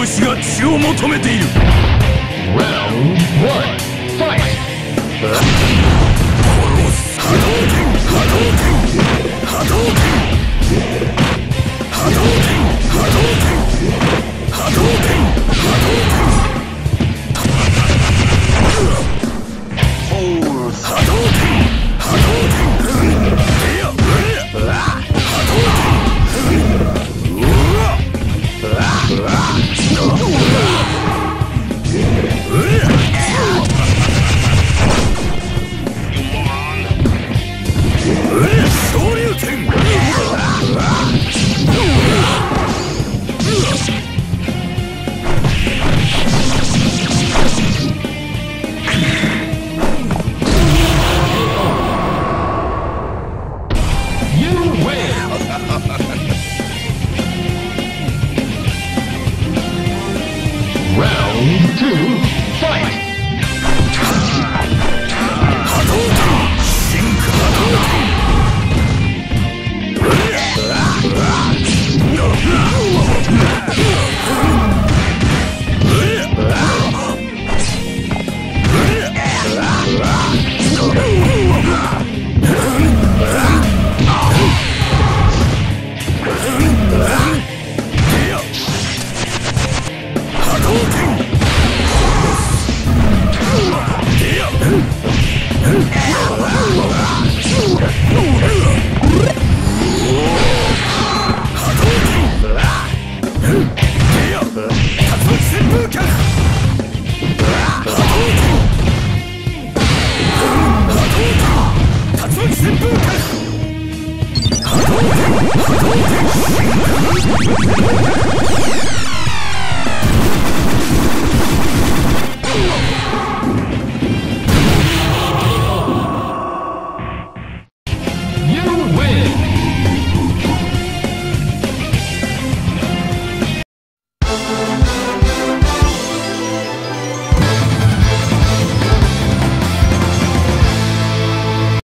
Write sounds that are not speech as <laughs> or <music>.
武士が血を求めている Round 1 Fight! <laughs> Round two. Let's go.